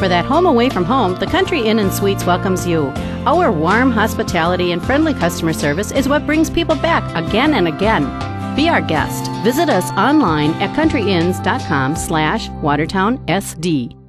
For that home away from home, the Country Inn and Suites welcomes you. Our warm hospitality and friendly customer service is what brings people back again and again. Be our guest. Visit us online at countryinns.com slash watertownsd.